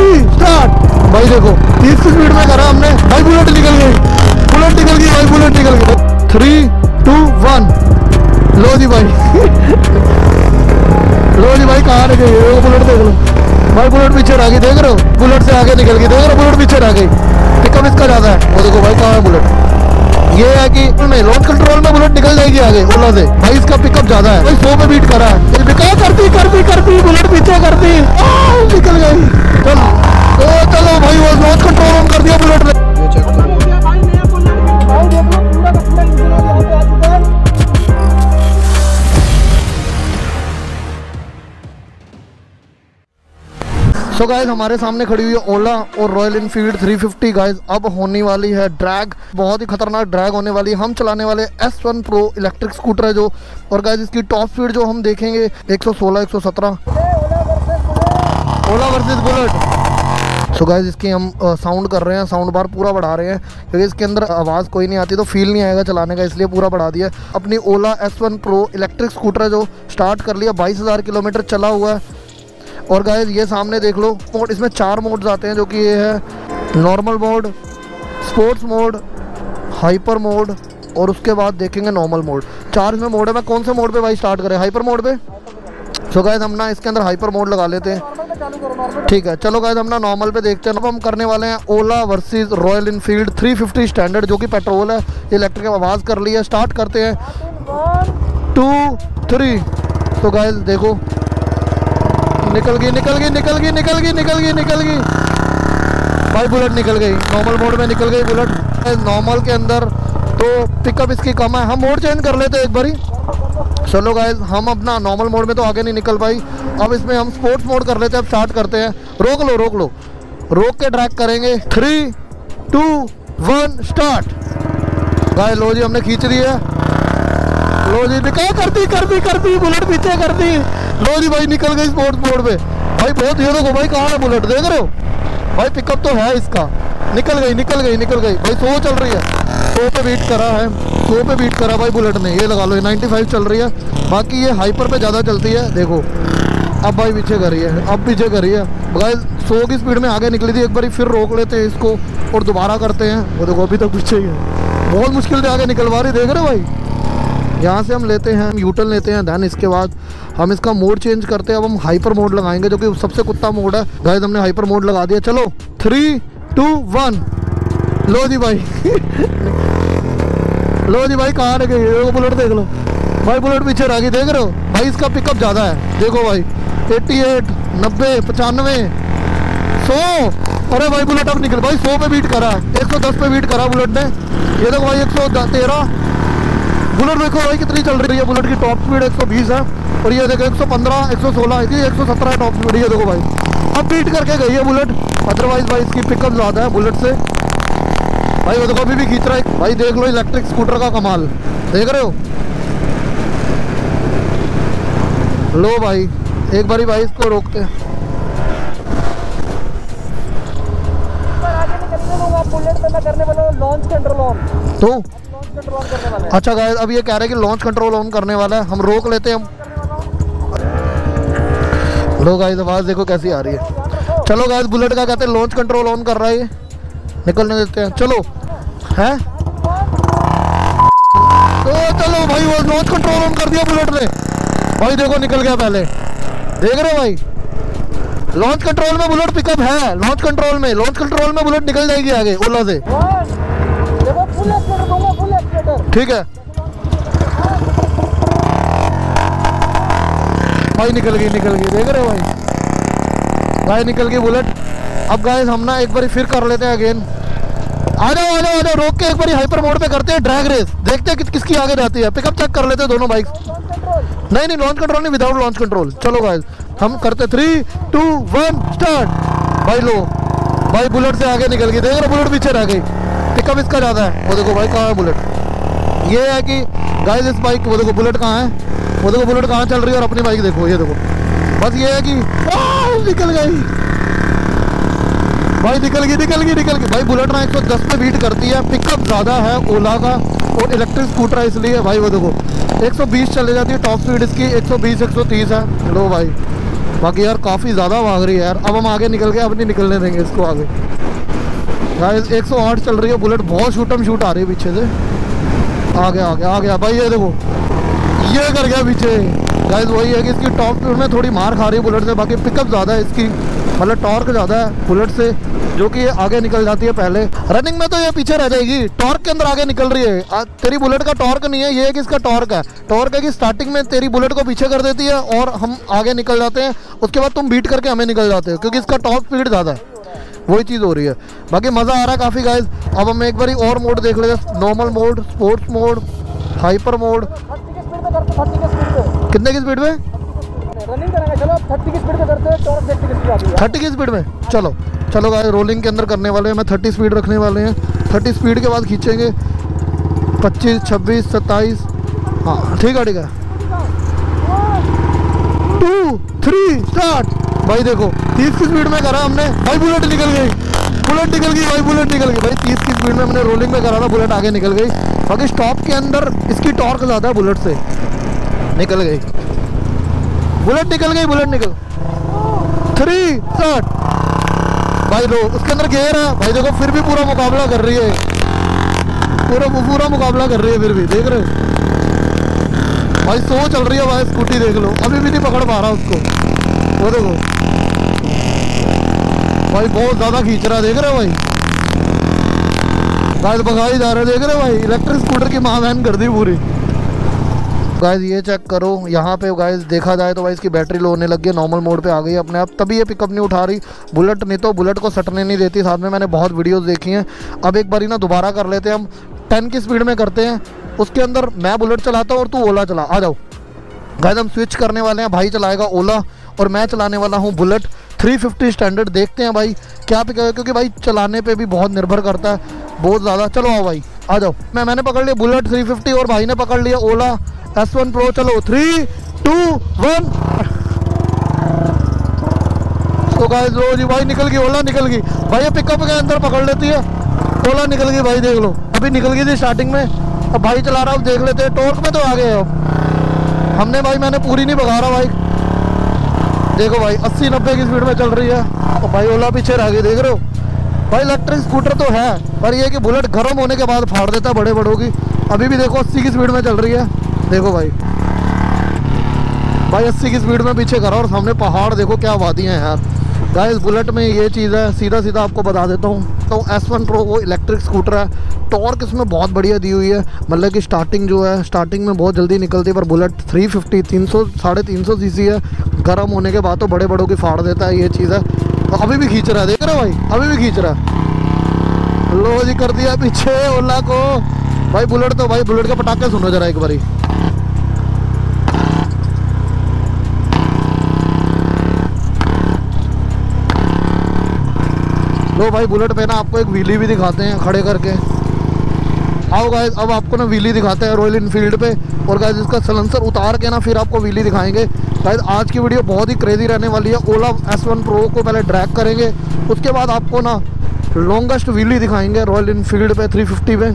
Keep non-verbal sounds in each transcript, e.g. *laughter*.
Three start भाई देखो तीस की स्पीड में करा हमने। भाई बुलेट निकल गई। बुलेट निकल गई, भाई बुलेट निकल गई। थ्री टू वन लो जी भाई। *laughs* लो जी भाई, कहाँ गई? वो बुलेट देख लो। भाई बुलेट पीछे आ गई, देख रहे हो? बुलेट से आगे निकल गई, देख रहे हो? बुलेट पीछे आ गई। पिकअप इसका ज़्यादा है। वो देखो भाई, कहाँ है बुलेट ये है कि में लॉन्च कंट्रोल में बुलेट निकल जाएगी आगे ओला से। भाई, इसका पिकअप ज़्यादा है। भाई सौ में बीट करा है। करती करती करती बुलेट पीछे करती। निकल गई। चल। ओ, चलो भाई, वो लॉन्च कंट्रोल ऑन कर दिया बुलेट ने। ये चेक करो। भाई नया बुलेट भाई देख लो, पूरा सो गाइज़ हमारे सामने खड़ी हुई है ओला और रॉयल इनफील्ड 350 फिफ्टी गाइज़ अब होने वाली है ड्रैग बहुत ही खतरनाक ड्रैग होने वाली है। हम चलाने वाले S1 प्रो इलेक्ट्रिक स्कूटर है जो। और गाइज़ इसकी टॉप स्पीड जो हम देखेंगे 116 117 Ola versus Bullet so guys इसकी हम साउंड कर रहे हैं। साउंड बार पूरा बढ़ा रहे हैं, क्योंकि इसके अंदर आवाज़ कोई नहीं आती तो फील नहीं आएगा चलाने का, इसलिए पूरा बढ़ा दिया अपनी Ola S1 pro electric scooter जो स्टार्ट कर लिया 22000 किलोमीटर चला हुआ है। और गाइस ये सामने देख लो मोड इसमें चार मोड्स आते हैं जो कि ये है। Normal mode sports mode hyper mode और उसके बाद देखेंगे नॉर्मल मोड चार इसमें मोड है मैं कौन से मोड पे भाई स्टार्ट करें? हाइपर मोड पे? सो गाइस हम ना इसके अंदर हाइपर मोड लगा लेते हैं। ठीक है चलो गाइस हम ना नॉर्मल पे देखते हैं। अब हम करने वाले हैं Ola versus Royal Enfield 350 standard जो कि पेट्रोल है। इलेक्ट्रिक आवाज़ कर ली है स्टार्ट करते हैं। टू थ्री तो गाइस देखो। निकल गई निकल गई निकल गई निकल गई निकल गई निकल गई। भाई बुलेट निकल गई नॉर्मल मोड में निकल गई बुलेट। नॉर्मल के अंदर तो पिकअप इसकी कम है। हम मोड चेंज कर लेते एक बारी। चलो गाइस हम अपना नॉर्मल मोड में तो आगे नहीं निकल पाई। अब इसमें हम स्पोर्ट्स मोड कर लेते हैं, अब स्टार्ट करते हैं। रोक लो रोक लो। रोक के ड्रैग करेंगे। Three two one start guy लो जी, हमने खींच दी है। लो जी निकल करती कर करती बुलेट पीछे करती लो जी भाई, निकल गई स्पोर्ट्स बोर्ड पे भाई बहुत ये देखो भाई, कहाँ है बुलेट? देख रहे हो? भाई पिकअप तो है इसका। निकल गई निकल गई निकल गई। भाई सो चल रही है। सो पे बीट करा है। सो पे बीट करा भाई बुलेट ने। ये लगा लो, ये 95 चल रही है। बाकी ये हाइपर पे ज़्यादा चलती है। देखो, अब भाई पीछे कर रही है। अब पीछे कर रही है। भाई सौ की स्पीड में आगे निकली थी। एक बार फिर रोक लेते हैं इसको और दोबारा करते हैं। वो देखो, अभी तक पीछे ही है। बहुत मुश्किल से आगे निकलवा रही देख रहे हो भाई? यहाँ से हम लेते हैं, हम यूटर्न लेते हैं दैन इसके बाद हम इसका मोड चेंज करते हैं। अब हम हाइपर मोड लगाएँगे, जो कि सबसे कुत्ता मोड है। गाइस हमने हाइपर मोड लगा दिया। चलो थ्री टू वन लो जी भाई। *laughs* लो जी भाई, कहाँ गई वो बुलेट देख लो। भाई, बुलेट पीछे रह गई, देख रहे हो? भाई, इसका पिकअप ज़्यादा है। देखो भाई 88 नब्बे, पचानवे, सौ। अरे भाई, बुलेट अब निकल। भाई, सौ पे बीट करा। 110 पे बीट करा बुलेट ने। ये देखो भाई, एक सौ तेरह। बुलेट देखो भाई कितनी चल रही है बुलेट की। टॉप स्पीड 120 है। और ये देखो 115 116 इसकी 117 टॉप स्पीड ये देखो भाई। अब बीट करके गई है बुलेट। अदरवाइज़ भाई इसकी पिकअप ज़्यादा है बुलेट से। भाई वो देखो अभी भी खींच रहा है। भाई देख लो इलेक्ट्रिक स्कूटर का कमाल। देख रहे हो? लो भाई एक बारी भाई इसको रोकते हैं। तो? अच्छा गाइस अब ये कह रहे हैं कि लॉन्च कंट्रोल ऑन करने वाला है। हम रोक लेते हैं। हम लो गाइस आवाज़ देखो कैसी आ रही है। चलो गाइस बुलेट का कहते हैं लॉन्च कंट्रोल ऑन कर रहा है ये। निकलने देते हैं। चलो। हैं? तो चलो भाई वो लॉन्च कंट्रोल ऑन कर दिया बुलेट ने। भाई देखो निकल गया पहले। देख रहे हो भाई? लॉन्च कंट्रोल में बुलेट पिकअप है। लॉन्च कंट्रोल में। लॉन्च कंट्रोल में बुलेट निकल जाएगी आगे ओला से। ठीक है। भाई निकल गई निकल गई। देख रहे हो भाई? भाई निकल गई बुलेट। अब गाइस हम ना एक बार फिर कर लेते हैं अगेन आ जाओ आ जाओ आ जाओ रोक के एक बार हाइपर मोड पे करते हैं ड्रैग रेस देखते हैं कि, किसकी आगे जाती है। पिकअप चेक कर लेते हैं दोनों बाइक नहीं नहीं लॉन्च कंट्रोल नहीं विदाउट लॉन्च कंट्रोल चलो गाइस हम करते थ्री टू वन स्टार्ट भाई लो भाई बुलेट से आगे निकल गई। देख रहे बुलेट पीछे रह गई। पिकअप इसका ज़्यादा है। वो देखो भाई कहाँ है बुलेट। ये है कि गाइस इस बाइक वो देखो बुलेट कहाँ है? वो देखो बुलेट कहाँ चल रही है और अपनी बाइक देखो, ये देखो। बस ये है कि निकल गई। भाई, निकल गई निकल गई निकल गई। भाई बुलेट ना 110 पे बीट करती है। पिकअप ज़्यादा है ओला का, और इलेक्ट्रिक स्कूटर है इसलिए। भाई, वो देखो 120 चले जाती है टॉप स्पीड इसकी 120 130 है। लो भाई। बाकी यार, काफ़ी ज़्यादा भाग रही है यार। अब हम आगे निकल गए अब नहीं निकलने देंगे इसको आगे। गाइस 108 चल रही है बुलेट बहुत शूटम शूट आ रही है पीछे से। आगे आगे आ गया आ गया। भाई ये देखो ये कर गया पीछे। गाइस वही है कि इसकी टॉप स्पीड में थोड़ी मार खा रही है बुलेट से बाकी पिकअप ज़्यादा है इसकी। मतलब टॉर्क ज़्यादा है बुलेट से जो कि आगे निकल जाती है पहले। रनिंग में तो ये पीछे रह जाएगी। टॉर्क के अंदर आगे निकल रही है। आ, तेरी बुलेट का टॉर्क नहीं है ये है कि इसका टॉर्क है। टॉर्क है कि स्टार्टिंग में तेरी बुलेट को पीछे कर देती है और हम आगे निकल जाते हैं। उसके बाद तुम बीट करके हमें निकल जाते हो क्योंकि इसका टॉप स्पीड ज़्यादा है। वही चीज़ हो रही है। बाकी मज़ा आ रहा है काफ़ी गाइज़ अब हम एक बारी और मोड देख लेते हैं। Normal mode sports mode hyper mode कितने की स्पीड में रनिंग करेंगे चलो थर्टी की स्पीड थर्टी की में? चलो चलो गाइस रोलिंग के अंदर करने वाले हैं। मैं थर्टी स्पीड रखने वाले हैं। थर्टी स्पीड के बाद खींचेंगे। पच्चीस छब्बीस सत्ताईस। हाँ ठीक है ठीक है। टू थ्री स्टार्ट भाई देखो तीस की स्पीड में करा हमने। भाई बुलेट निकल गई। बुलेट निकल गई, भाई बुलेट निकल गई। भाई तीस की स्पीड में हमने रोलिंग में करा था बुलेट आगे निकल गई। बाकी स्टॉप के अंदर इसकी टॉर्क ज़्यादा बुलेट से। निकल गई। बुलेट निकल गई बुलेट निकल। थ्री स्टार्ट भाई लो, उसके अंदर गेयर है। भाई देखो, फिर भी पूरा मुकाबला कर रही है। पूरा पूरा मुकाबला कर रही है फिर भी, देख रहे हो? भाई सो चल रही है भाई स्कूटी देख लो। अभी भी नहीं पकड़ पा रहा उसको। वो देखो। भाई, बहुत ज़्यादा खींच रहा, देख रहे हो भाई? गाइस भगाई जा रहे, देख रहे भाई? इलेक्ट्रिक स्कूटर की माँ वैन कर दी पूरी। गाइस ये चेक करो, यहाँ पे गाइस देखा जाए तो भाई इसकी बैटरी लो होने लगी है नॉर्मल मोड पे आ गई अपने आप। तभी ये पिकअप नहीं उठा रही। बुलेट नहीं तो बुलेट को सटने नहीं देती, साथ में मैंने बहुत वीडियोस देखी हैं। अब एक बारी ना दोबारा कर लेते हैं, हम टेन की स्पीड में करते हैं। उसके अंदर मैं बुलेट चलाता हूँ और तू ओला चला, आ जाओ। गाइस हम स्विच करने वाले हैं, भाई चलाएगा ओला और मैं चलाने वाला हूँ बुलेट 350 स्टैंडर्ड देखते हैं भाई, क्या पिक क्योंकि भाई चलाने पे भी बहुत निर्भर करता है, बहुत ज़्यादा। चलो आओ भाई, आ जाओ। मैं, मैंने पकड़ लिया बुलेट 350 और भाई ने पकड़ लिया ओला एस वन प्रो चलो थ्री टू वन तो गाइस लो जी, भाई निकल गई, ओला निकल गई। भाई, ये पिकअप के अंदर पकड़ लेती है। ओला निकल गई, भाई, देख लो। अभी निकल गई थी स्टार्टिंग में। अब भाई चला रहा हूँ, देख लेते हैं। टॉर्क में तो आ गए हमने भाई, मैंने पूरी नहीं भगा रहा भाई। देखो भाई 80 नब्बे की स्पीड में चल रही है। तो भाई, ओला पीछे रह गई, देख रहे हो? भाई इलेक्ट्रिक स्कूटर तो है, पर ये कि बुलेट गर्म होने के बाद फाड़ देता है बड़े बड़ों की। अभी भी देखो 80 की स्पीड में चल रही है। देखो भाई। भाई 80 की स्पीड में पीछे करा और सामने पहाड़ देखो, क्या वादियाँ हैं यार। गाइस बुलेट में ये चीज़ है सीधा सीधा आपको बता देता हूँ। तो एस वन प्रो वो इलेक्ट्रिक स्कूटर है। टॉर्क इसमें बहुत बढ़िया दी हुई है। मतलब कि स्टार्टिंग जो है स्टार्टिंग में बहुत जल्दी निकलती है, पर बुलेट 350 300 साढ़े तीन सौ सी है। गर्म होने के बाद तो बड़े बड़ों की फाड़ देता है, ये चीज़ है। तो अभी भी खींच रहा है, देख रहे भाई, अभी भी खींच रहा है। लो जी, कर दिया पीछे ओला को। भाई बुलेट तो भाई बुलेट के पटाखे सुनो जरा एक बारी। लो भाई, बुलेट पे ना आपको एक व्हीली भी दिखाते हैं, खड़े करके। आओ गाइस अब आपको ना व्हीली दिखाते हैं रॉयल इनफील्ड पे। और गाइस इसका सलेंसर उतार के ना फिर आपको व्हीली दिखाएँगे। गाइस आज की वीडियो बहुत ही क्रेजी रहने वाली है। ओला एस वन प्रो को पहले ड्रैग करेंगे। उसके बाद आपको ना लॉन्गेस्ट व्हीली दिखाएँगे रॉयल इनफील्ड पे 350 पे।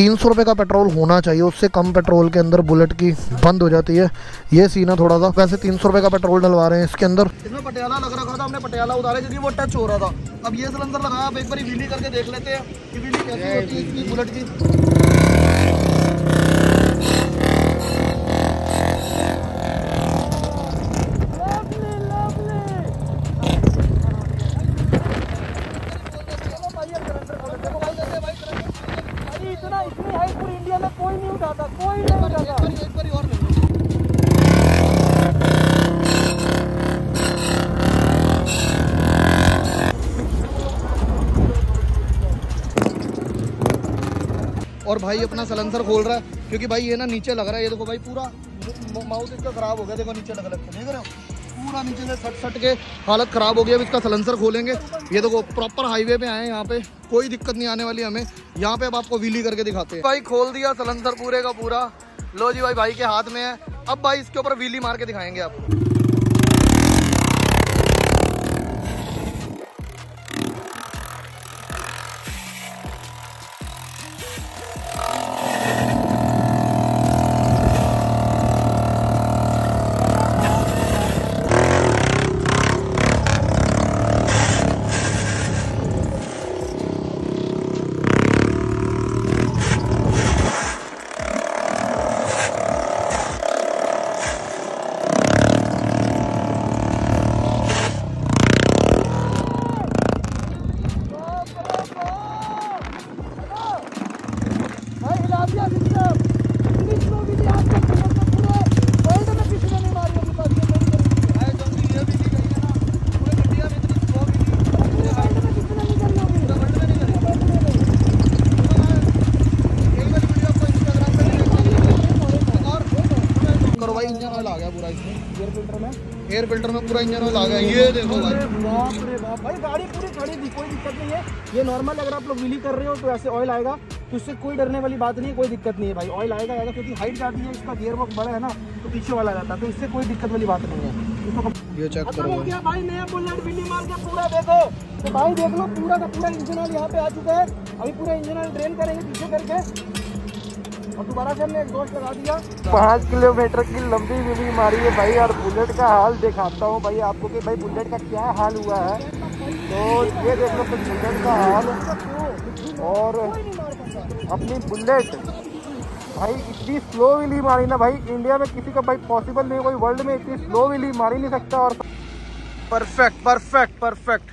तीन सौ रुपये का पेट्रोल होना चाहिए, उससे कम पेट्रोल के अंदर बुलेट की बंद हो जाती है। ये सीना थोड़ा सा वैसे तीन सौ रुपये का पेट्रोल डलवा रहे हैं इसके अंदर। इसमें पटियाला लग रखा था, हमने पटियाला उतारा क्योंकि वो टच हो रहा था। अब ये सिलेंडर लगाया आप एक बार व्हीली करके देख लेते हैं कि व्हीली कैसी होती है, इसकी बुलेट की। भाई अपना सलेंसर खोल रहा है, क्योंकि भाई ये ना नीचे लग रहा है, ये देखो भाई पूरा माउथ इसका खराब हो गया, देखो नीचे लग लग है, देख रहे हो? पूरा नीचे से सट सट के हालत खराब हो गई, अब इसका सलेंसर खोलेंगे। ये देखो प्रॉपर हाईवे पे आए हैं यहाँ पे, कोई दिक्कत नहीं आने वाली हमें। यहाँ पे अब आपको व्हीली करके दिखाते हैं। भाई खोल दिया सलेंसर पूरे का पूरा। लो जी भाई भाई के हाथ में है। अब भाई इसके ऊपर व्हीली मार के दिखाएँगे आपको। पूरा इंजन ऑयल आ गया ये देखो भाई। बाप रे बाप। भाई गाड़ी पूरी खड़ी थी कोई दिक्कत नहीं है। ये नॉर्मल अगर आप लोग व्हीली कर रहे हो तो ऐसे ऑयल आएगा तो उससे कोई डरने वाली बात नहीं है कोई दिक्कत नहीं है भाई। ऑयल आएगा आएगा क्योंकि हाइट जाती है इसका गियर बॉक्स बड़ा है ना तो पीछे वाला जाता है तो इससे कोई दिक्कत वाली बात नहीं है। ये चेक करो। हो भाई नया बुलेट बिल्ली मार के पूरा देखो। तो भाई देख लो पूरा का पूरा इंजन ऑयल यहाँ पे आ चुका है। अभी पूरा इंजन ऑयल ड्रेन करेंगे पीछे करके। दोबारा पाँच किलोमीटर की लंबी बिल्ली मारी है भाई, और बुलेट का हाल दिखाता हूँ भाई आपको कि भाई बुलेट का क्या हाल हुआ है। तो ये देख लो बुलेट का हाल। और अपनी बुलेट, भाई इतनी स्लो विली मारी ना भाई इंडिया में किसी का भाई पॉसिबल नहीं कोई वर्ल्ड में इतनी स्लो विली मारी नहीं सकता। और परफेक्ट परफेक्ट परफेक्ट